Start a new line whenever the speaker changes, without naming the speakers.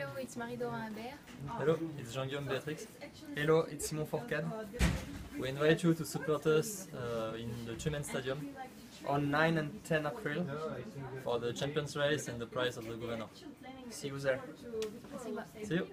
Hello, it's Marie Dorin-Habert.
Hello, it's Jean-Guillaume Beatrix.
Hello, it's Simon Fourcade.
We invite you to support us uh, in the Tyumen Stadium
On 9 and 10 April.
for the Champions Race and the prize of the Governor.
See you there.
See you!